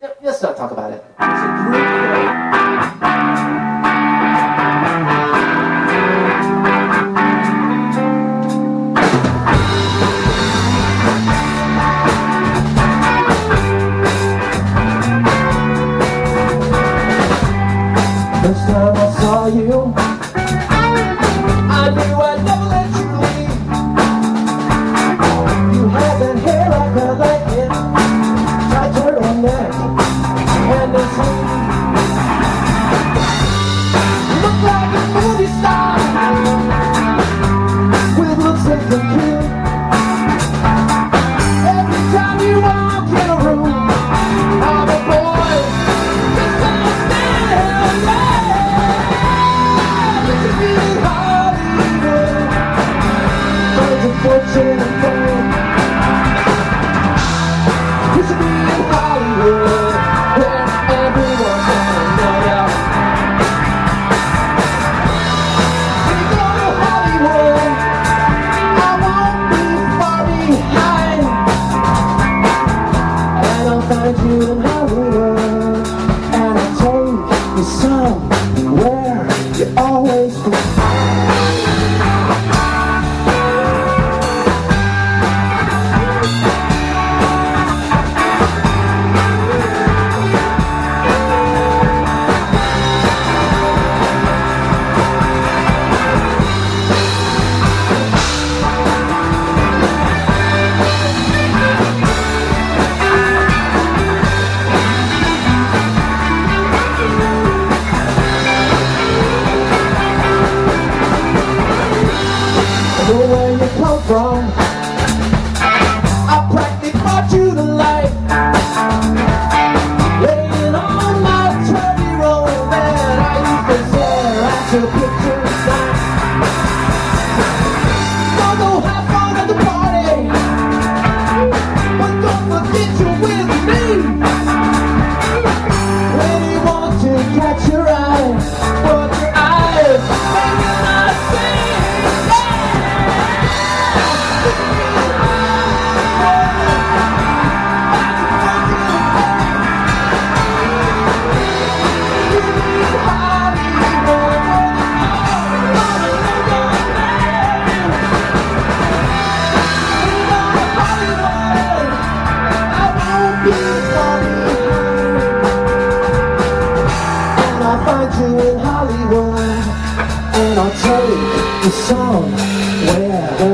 Let's not talk about it. where you always from the song where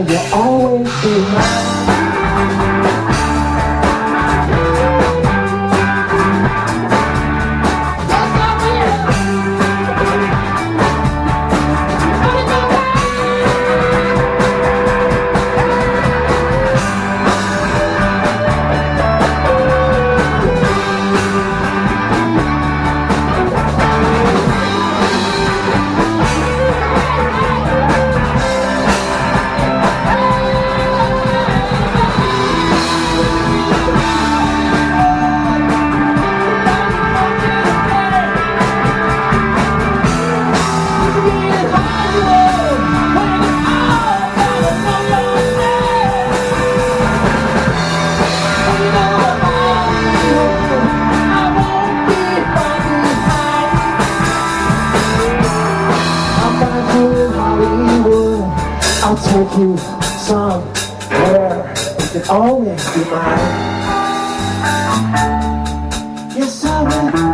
you somewhere you can always be mine. Yes, I will.